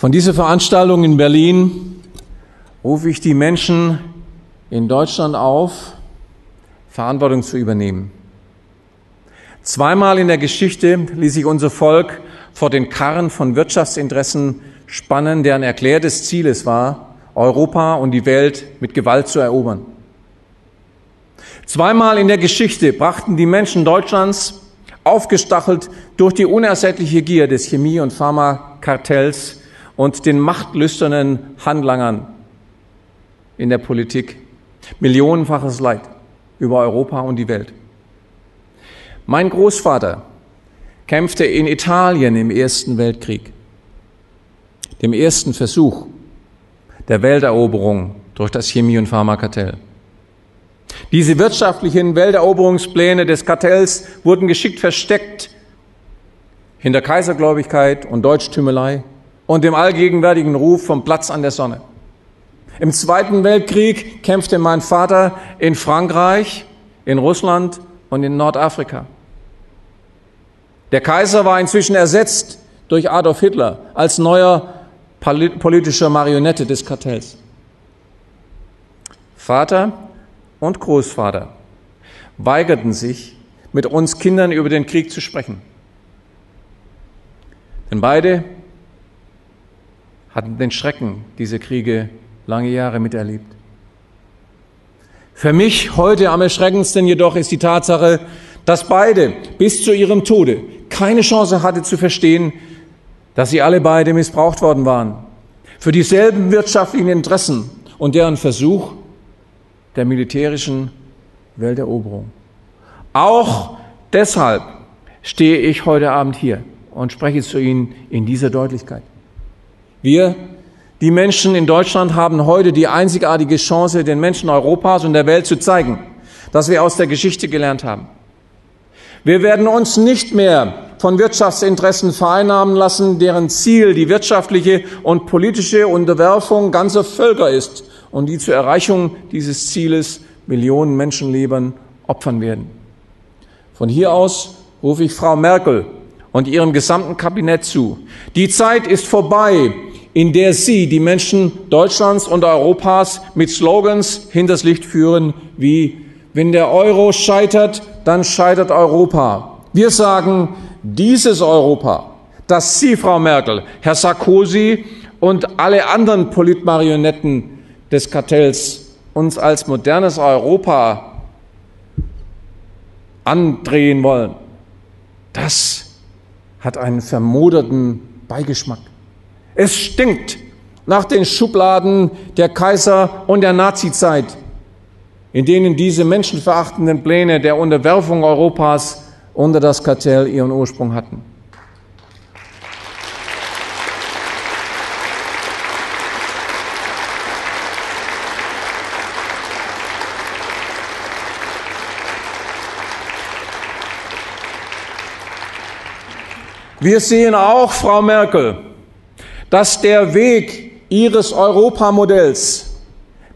Von dieser Veranstaltung in Berlin rufe ich die Menschen in Deutschland auf, Verantwortung zu übernehmen. Zweimal in der Geschichte ließ sich unser Volk vor den Karren von Wirtschaftsinteressen spannen, deren erklärtes Ziel es war, Europa und die Welt mit Gewalt zu erobern. Zweimal in der Geschichte brachten die Menschen Deutschlands, aufgestachelt durch die unersättliche Gier des Chemie- und Pharmakartells, und den machtlüsternen Handlangern in der Politik millionenfaches Leid über Europa und die Welt. Mein Großvater kämpfte in Italien im Ersten Weltkrieg, dem ersten Versuch der Welteroberung durch das Chemie- und Pharmakartell. Diese wirtschaftlichen Welteroberungspläne des Kartells wurden geschickt versteckt hinter Kaisergläubigkeit und Deutschtümelei und dem allgegenwärtigen Ruf vom Platz an der Sonne. Im Zweiten Weltkrieg kämpfte mein Vater in Frankreich, in Russland und in Nordafrika. Der Kaiser war inzwischen ersetzt durch Adolf Hitler als neuer politischer Marionette des Kartells. Vater und Großvater weigerten sich, mit uns Kindern über den Krieg zu sprechen. Denn beide hatten den Schrecken dieser Kriege lange Jahre miterlebt. Für mich heute am erschreckendsten jedoch ist die Tatsache, dass beide bis zu ihrem Tode keine Chance hatte zu verstehen, dass sie alle beide missbraucht worden waren für dieselben wirtschaftlichen Interessen und deren Versuch der militärischen Welteroberung. Auch deshalb stehe ich heute Abend hier und spreche zu Ihnen in dieser Deutlichkeit. Wir, die Menschen in Deutschland, haben heute die einzigartige Chance, den Menschen Europas und der Welt zu zeigen, dass wir aus der Geschichte gelernt haben. Wir werden uns nicht mehr von Wirtschaftsinteressen vereinnahmen lassen, deren Ziel die wirtschaftliche und politische Unterwerfung ganzer Völker ist und die zur Erreichung dieses Zieles Millionen Menschenleben opfern werden. Von hier aus rufe ich Frau Merkel und ihrem gesamten Kabinett zu. Die Zeit ist vorbei, in der Sie die Menschen Deutschlands und Europas mit Slogans hinters Licht führen wie wenn der Euro scheitert, dann scheitert Europa. Wir sagen, dieses Europa, das Sie, Frau Merkel, Herr Sarkozy und alle anderen Politmarionetten des Kartells uns als modernes Europa andrehen wollen, das hat einen vermoderten Beigeschmack. Es stinkt nach den Schubladen der Kaiser- und der Nazizeit, in denen diese menschenverachtenden Pläne der Unterwerfung Europas unter das Kartell ihren Ursprung hatten. Wir sehen auch, Frau Merkel, dass der Weg Ihres Europamodells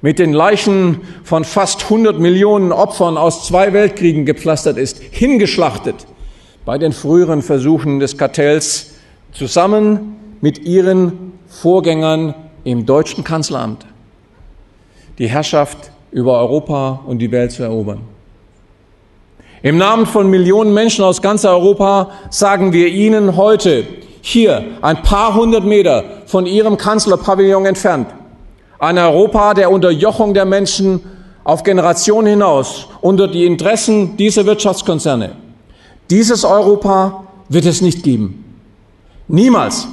mit den Leichen von fast 100 Millionen Opfern aus zwei Weltkriegen gepflastert ist, hingeschlachtet bei den früheren Versuchen des Kartells zusammen mit ihren Vorgängern im deutschen Kanzleramt, die Herrschaft über Europa und die Welt zu erobern. Im Namen von Millionen Menschen aus ganz Europa sagen wir Ihnen heute, hier ein paar hundert Meter von Ihrem Kanzlerpavillon entfernt, ein Europa der Unterjochung der Menschen auf Generationen hinaus unter die Interessen dieser Wirtschaftskonzerne. Dieses Europa wird es nicht geben. Niemals.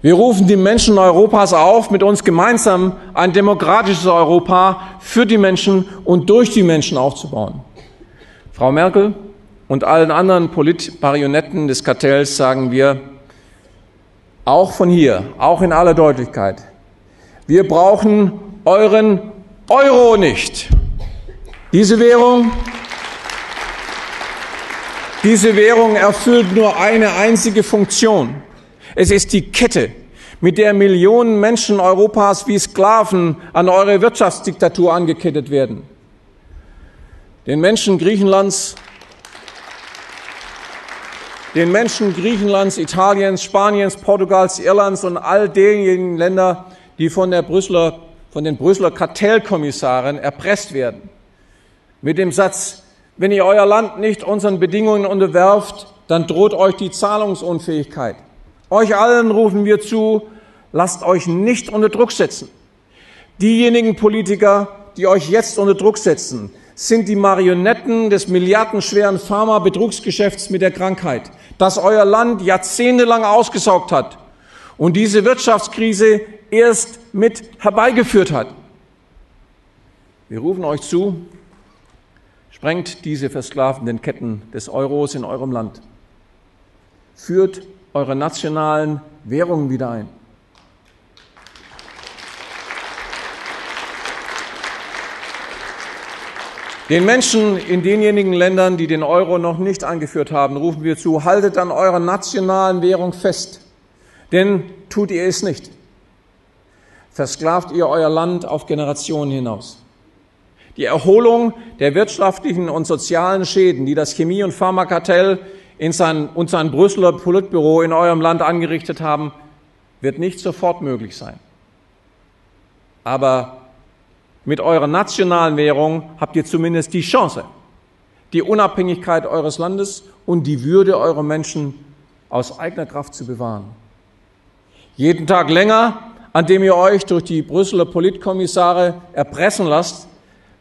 Wir rufen die Menschen Europas auf, mit uns gemeinsam ein demokratisches Europa für die Menschen und durch die Menschen aufzubauen. Frau Merkel und allen anderen Politmarionetten des Kartells sagen wir, auch von hier, auch in aller Deutlichkeit, wir brauchen euren Euro nicht. Diese Währung, diese Währung erfüllt nur eine einzige Funktion. Es ist die Kette, mit der Millionen Menschen Europas wie Sklaven an eure Wirtschaftsdiktatur angekettet werden. Den Menschen Griechenlands, den Menschen Griechenlands, Italiens, Spaniens, Portugals, Irlands und all denjenigen Länder, die von, der Brüsseler, von den Brüsseler Kartellkommissaren erpresst werden. Mit dem Satz, wenn ihr euer Land nicht unseren Bedingungen unterwerft, dann droht euch die Zahlungsunfähigkeit. Euch allen rufen wir zu, lasst euch nicht unter Druck setzen. Diejenigen Politiker, die euch jetzt unter Druck setzen, sind die Marionetten des milliardenschweren Pharma-Betrugsgeschäfts mit der Krankheit, das euer Land jahrzehntelang ausgesaugt hat und diese Wirtschaftskrise erst mit herbeigeführt hat. Wir rufen euch zu, sprengt diese versklavenden Ketten des Euros in eurem Land, führt eure nationalen Währungen wieder ein. Den Menschen in denjenigen Ländern, die den Euro noch nicht eingeführt haben, rufen wir zu, haltet an eurer nationalen Währung fest. Denn tut ihr es nicht, versklavt ihr euer Land auf Generationen hinaus. Die Erholung der wirtschaftlichen und sozialen Schäden, die das Chemie- und Pharmakartell in sein, und sein Brüsseler Politbüro in eurem Land angerichtet haben, wird nicht sofort möglich sein. Aber mit eurer nationalen Währung habt ihr zumindest die Chance, die Unabhängigkeit eures Landes und die Würde eurer Menschen aus eigener Kraft zu bewahren. Jeden Tag länger, an dem ihr euch durch die Brüsseler Politkommissare erpressen lasst,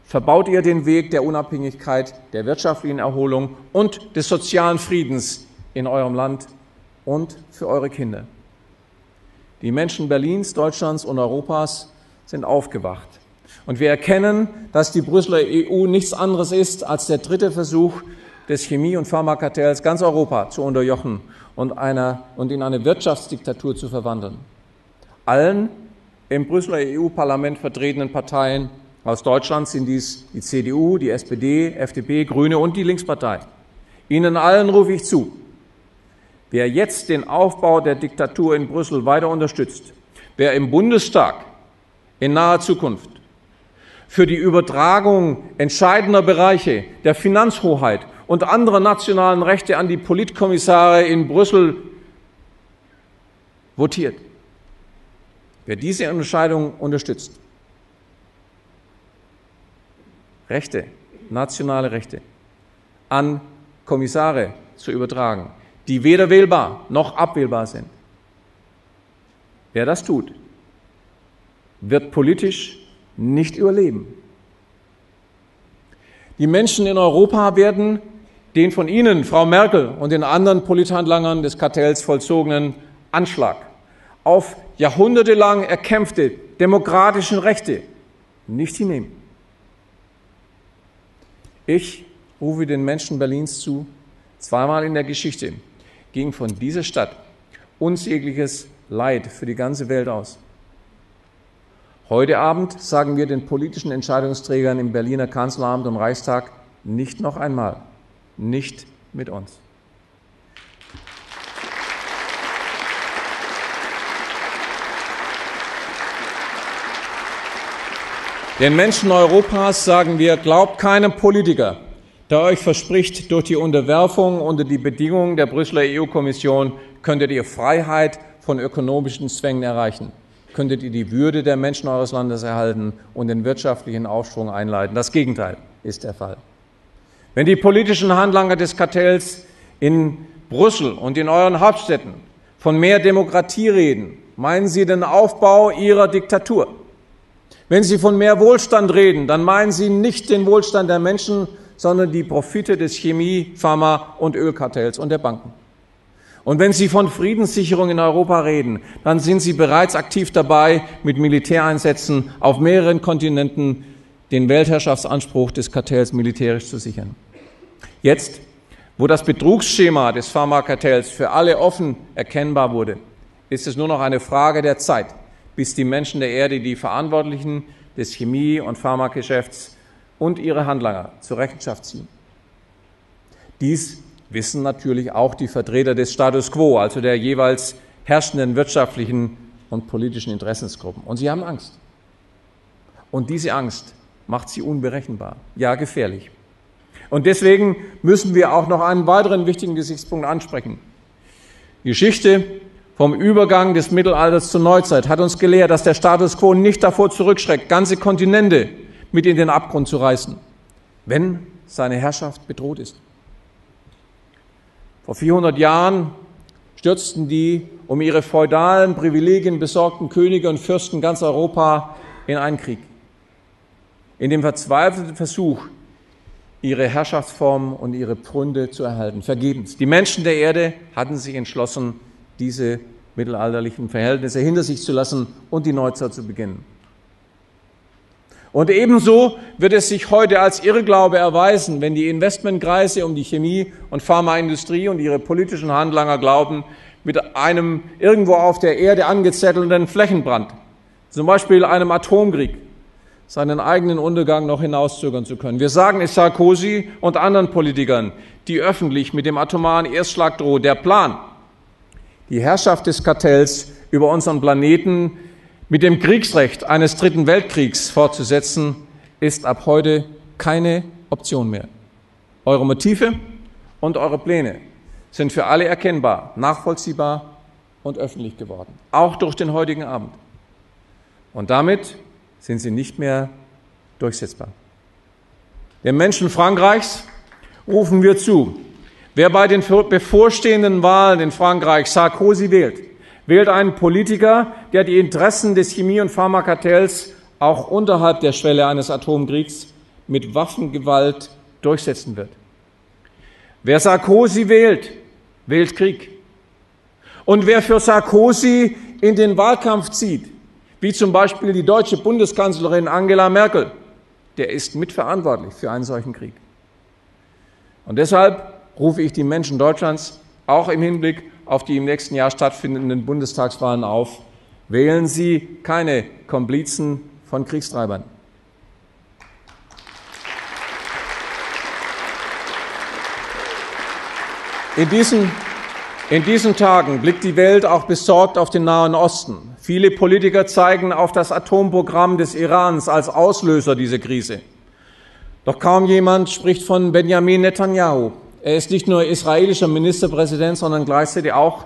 verbaut ihr den Weg der Unabhängigkeit, der wirtschaftlichen Erholung und des sozialen Friedens in eurem Land und für eure Kinder. Die Menschen Berlins, Deutschlands und Europas sind aufgewacht. Und wir erkennen, dass die Brüsseler EU nichts anderes ist als der dritte Versuch des Chemie- und Pharmakartells, ganz Europa zu unterjochen und, einer, und in eine Wirtschaftsdiktatur zu verwandeln. Allen im Brüsseler EU-Parlament vertretenen Parteien aus Deutschland sind dies die CDU, die SPD, FDP, Grüne und die Linkspartei. Ihnen allen rufe ich zu, wer jetzt den Aufbau der Diktatur in Brüssel weiter unterstützt, wer im Bundestag in naher Zukunft für die Übertragung entscheidender Bereiche der Finanzhoheit und anderer nationalen Rechte an die Politkommissare in Brüssel votiert. Wer diese Entscheidung unterstützt, Rechte, nationale Rechte an Kommissare zu übertragen, die weder wählbar noch abwählbar sind. Wer das tut, wird politisch nicht überleben. Die Menschen in Europa werden den von Ihnen, Frau Merkel und den anderen Polithandlangern des Kartells vollzogenen Anschlag auf jahrhundertelang erkämpfte demokratischen Rechte nicht hinnehmen. Ich rufe den Menschen Berlins zu, zweimal in der Geschichte ging von dieser Stadt unsägliches Leid für die ganze Welt aus. Heute Abend sagen wir den politischen Entscheidungsträgern im Berliner Kanzleramt und Reichstag nicht noch einmal, nicht mit uns. Den Menschen Europas sagen wir, glaubt keinem Politiker, der euch verspricht, durch die Unterwerfung unter die Bedingungen der Brüsseler EU-Kommission könntet ihr Freiheit von ökonomischen Zwängen erreichen könntet ihr die Würde der Menschen eures Landes erhalten und den wirtschaftlichen Aufschwung einleiten. Das Gegenteil ist der Fall. Wenn die politischen Handlanger des Kartells in Brüssel und in euren Hauptstädten von mehr Demokratie reden, meinen sie den Aufbau ihrer Diktatur. Wenn sie von mehr Wohlstand reden, dann meinen sie nicht den Wohlstand der Menschen, sondern die Profite des Chemie-, Pharma- und Ölkartells und der Banken. Und wenn Sie von Friedenssicherung in Europa reden, dann sind Sie bereits aktiv dabei, mit Militäreinsätzen auf mehreren Kontinenten den Weltherrschaftsanspruch des Kartells militärisch zu sichern. Jetzt, wo das Betrugsschema des Pharmakartells für alle offen erkennbar wurde, ist es nur noch eine Frage der Zeit, bis die Menschen der Erde die Verantwortlichen des Chemie- und Pharmageschäfts und ihre Handlanger zur Rechenschaft ziehen. Dies wissen natürlich auch die Vertreter des Status quo, also der jeweils herrschenden wirtschaftlichen und politischen Interessensgruppen. Und sie haben Angst. Und diese Angst macht sie unberechenbar, ja gefährlich. Und deswegen müssen wir auch noch einen weiteren wichtigen Gesichtspunkt ansprechen. Die Geschichte vom Übergang des Mittelalters zur Neuzeit hat uns gelehrt, dass der Status quo nicht davor zurückschreckt, ganze Kontinente mit in den Abgrund zu reißen, wenn seine Herrschaft bedroht ist. Vor 400 Jahren stürzten die um ihre feudalen Privilegien besorgten Könige und Fürsten ganz Europa in einen Krieg. In dem verzweifelten Versuch, ihre Herrschaftsform und ihre Pfründe zu erhalten. Vergebens. Die Menschen der Erde hatten sich entschlossen, diese mittelalterlichen Verhältnisse hinter sich zu lassen und die Neuzeit zu beginnen. Und ebenso wird es sich heute als Irrglaube erweisen, wenn die Investmentkreise um die Chemie- und Pharmaindustrie und ihre politischen Handlanger glauben, mit einem irgendwo auf der Erde angezettelten Flächenbrand, zum Beispiel einem Atomkrieg, seinen eigenen Untergang noch hinauszögern zu können. Wir sagen es Sarkozy und anderen Politikern, die öffentlich mit dem atomaren Erstschlag drohen. Der Plan, die Herrschaft des Kartells über unseren Planeten mit dem Kriegsrecht eines Dritten Weltkriegs fortzusetzen, ist ab heute keine Option mehr. Eure Motive und eure Pläne sind für alle erkennbar, nachvollziehbar und öffentlich geworden, auch durch den heutigen Abend. Und damit sind sie nicht mehr durchsetzbar. Den Menschen Frankreichs rufen wir zu. Wer bei den bevorstehenden Wahlen in Frankreich Sarkozy wählt, wählt einen Politiker, der die Interessen des Chemie- und Pharmakartells auch unterhalb der Schwelle eines Atomkriegs mit Waffengewalt durchsetzen wird. Wer Sarkozy wählt, wählt Krieg. Und wer für Sarkozy in den Wahlkampf zieht, wie zum Beispiel die deutsche Bundeskanzlerin Angela Merkel, der ist mitverantwortlich für einen solchen Krieg. Und deshalb rufe ich die Menschen Deutschlands auch im Hinblick auf die im nächsten Jahr stattfindenden Bundestagswahlen auf. Wählen Sie keine Komplizen von Kriegstreibern. In diesen in diesen Tagen blickt die Welt auch besorgt auf den Nahen Osten. Viele Politiker zeigen auf das Atomprogramm des Irans als Auslöser dieser Krise. Doch kaum jemand spricht von Benjamin Netanyahu. Er ist nicht nur israelischer Ministerpräsident, sondern gleichzeitig auch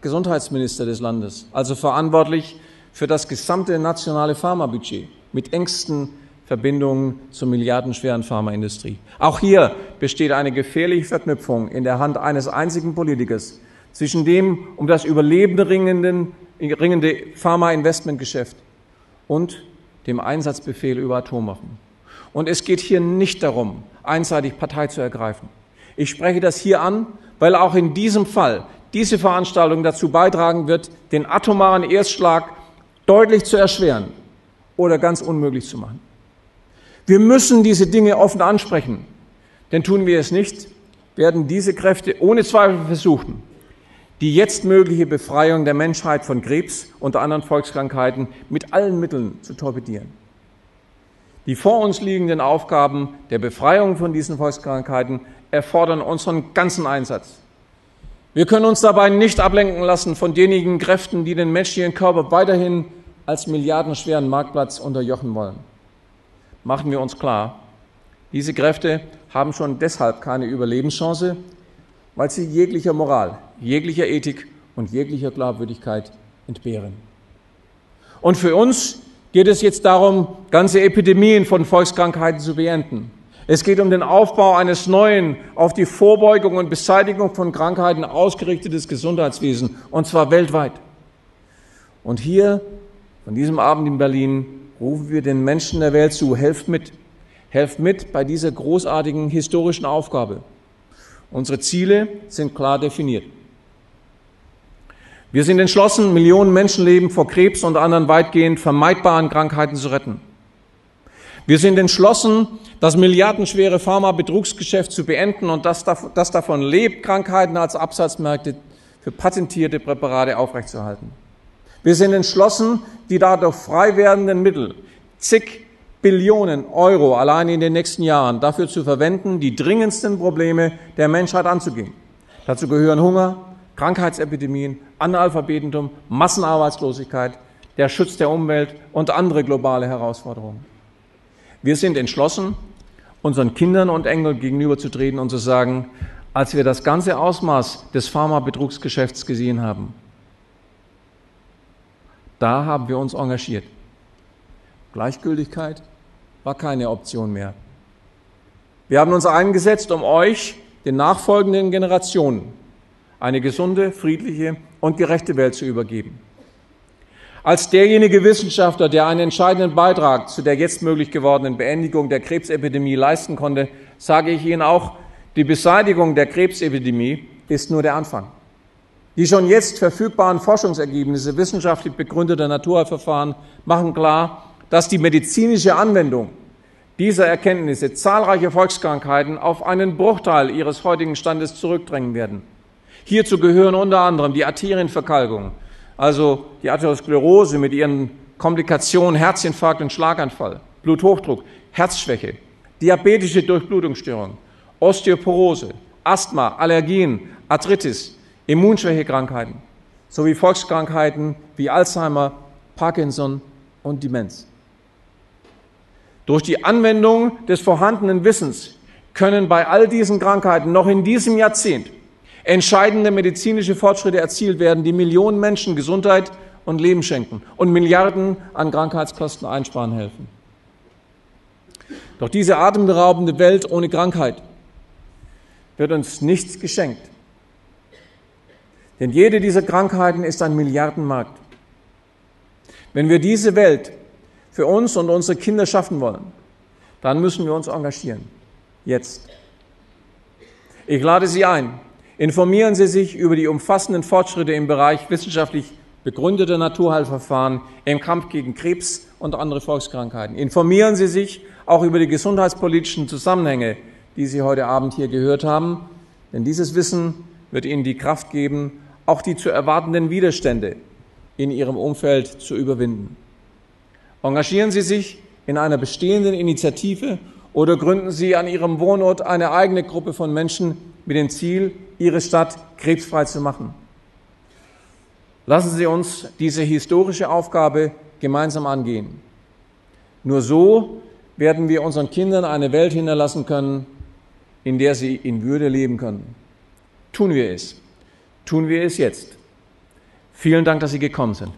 Gesundheitsminister des Landes, also verantwortlich für das gesamte nationale Pharmabudget mit engsten Verbindungen zur milliardenschweren Pharmaindustrie. Auch hier besteht eine gefährliche Verknüpfung in der Hand eines einzigen Politikers, zwischen dem um das Überleben ringenden, ringende Pharma-Investmentgeschäft und dem Einsatzbefehl über Atomwaffen. Und es geht hier nicht darum, einseitig Partei zu ergreifen. Ich spreche das hier an, weil auch in diesem Fall diese Veranstaltung dazu beitragen wird, den atomaren Erstschlag deutlich zu erschweren oder ganz unmöglich zu machen. Wir müssen diese Dinge offen ansprechen, denn tun wir es nicht, werden diese Kräfte ohne Zweifel versuchen, die jetzt mögliche Befreiung der Menschheit von Krebs und anderen Volkskrankheiten mit allen Mitteln zu torpedieren. Die vor uns liegenden Aufgaben der Befreiung von diesen Volkskrankheiten erfordern unseren ganzen Einsatz. Wir können uns dabei nicht ablenken lassen von denjenigen Kräften, die den menschlichen Körper weiterhin als milliardenschweren Marktplatz unterjochen wollen. Machen wir uns klar, diese Kräfte haben schon deshalb keine Überlebenschance, weil sie jeglicher Moral, jeglicher Ethik und jeglicher Glaubwürdigkeit entbehren. Und für uns geht es jetzt darum, ganze Epidemien von Volkskrankheiten zu beenden. Es geht um den Aufbau eines neuen, auf die Vorbeugung und Beseitigung von Krankheiten ausgerichtetes Gesundheitswesen, und zwar weltweit. Und hier, von diesem Abend in Berlin, rufen wir den Menschen der Welt zu, helft mit, helft mit bei dieser großartigen historischen Aufgabe. Unsere Ziele sind klar definiert. Wir sind entschlossen, Millionen Menschenleben vor Krebs und anderen weitgehend vermeidbaren Krankheiten zu retten. Wir sind entschlossen, das milliardenschwere Pharma-Betrugsgeschäft zu beenden und das, das davon lebt, Krankheiten als Absatzmärkte für patentierte Präparate aufrechtzuerhalten. Wir sind entschlossen, die dadurch frei werdenden Mittel, zig Billionen Euro allein in den nächsten Jahren dafür zu verwenden, die dringendsten Probleme der Menschheit anzugehen. Dazu gehören Hunger, Krankheitsepidemien, Analphabetentum, Massenarbeitslosigkeit, der Schutz der Umwelt und andere globale Herausforderungen. Wir sind entschlossen, unseren Kindern und Enkeln gegenüberzutreten und zu sagen, als wir das ganze Ausmaß des Pharmabetrugsgeschäfts gesehen haben. Da haben wir uns engagiert. Gleichgültigkeit war keine Option mehr. Wir haben uns eingesetzt, um euch, den nachfolgenden Generationen, eine gesunde, friedliche und gerechte Welt zu übergeben. Als derjenige Wissenschaftler, der einen entscheidenden Beitrag zu der jetzt möglich gewordenen Beendigung der Krebsepidemie leisten konnte, sage ich Ihnen auch, die Beseitigung der Krebsepidemie ist nur der Anfang. Die schon jetzt verfügbaren Forschungsergebnisse wissenschaftlich begründeter Naturheilverfahren machen klar, dass die medizinische Anwendung dieser Erkenntnisse zahlreiche Volkskrankheiten auf einen Bruchteil ihres heutigen Standes zurückdrängen werden. Hierzu gehören unter anderem die Arterienverkalkung, also die Arteriosklerose mit ihren Komplikationen Herzinfarkt und Schlaganfall, Bluthochdruck, Herzschwäche, diabetische Durchblutungsstörung, Osteoporose, Asthma, Allergien, Arthritis, Immunschwächekrankheiten sowie Volkskrankheiten wie Alzheimer, Parkinson und Demenz. Durch die Anwendung des vorhandenen Wissens können bei all diesen Krankheiten noch in diesem Jahrzehnt entscheidende medizinische Fortschritte erzielt werden, die Millionen Menschen Gesundheit und Leben schenken und Milliarden an Krankheitskosten einsparen helfen. Doch diese atemberaubende Welt ohne Krankheit wird uns nichts geschenkt. Denn jede dieser Krankheiten ist ein Milliardenmarkt. Wenn wir diese Welt für uns und unsere Kinder schaffen wollen, dann müssen wir uns engagieren. Jetzt. Ich lade Sie ein. Informieren Sie sich über die umfassenden Fortschritte im Bereich wissenschaftlich begründeter Naturheilverfahren im Kampf gegen Krebs und andere Volkskrankheiten. Informieren Sie sich auch über die gesundheitspolitischen Zusammenhänge, die Sie heute Abend hier gehört haben, denn dieses Wissen wird Ihnen die Kraft geben, auch die zu erwartenden Widerstände in Ihrem Umfeld zu überwinden. Engagieren Sie sich in einer bestehenden Initiative oder gründen Sie an Ihrem Wohnort eine eigene Gruppe von Menschen mit dem Ziel, Ihre Stadt krebsfrei zu machen. Lassen Sie uns diese historische Aufgabe gemeinsam angehen. Nur so werden wir unseren Kindern eine Welt hinterlassen können, in der sie in Würde leben können. Tun wir es. Tun wir es jetzt. Vielen Dank, dass Sie gekommen sind.